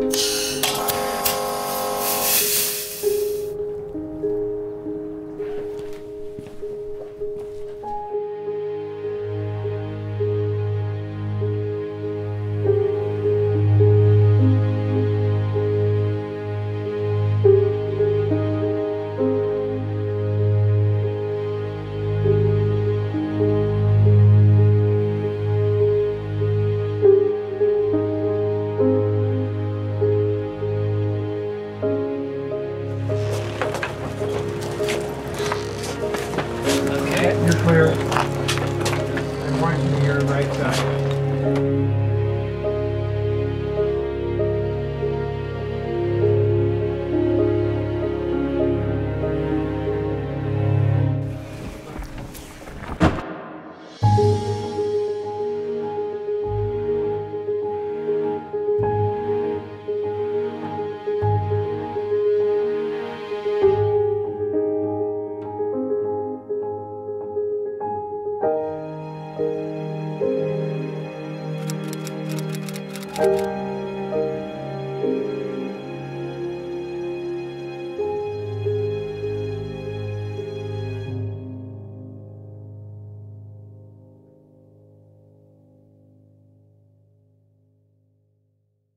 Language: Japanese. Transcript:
ああ。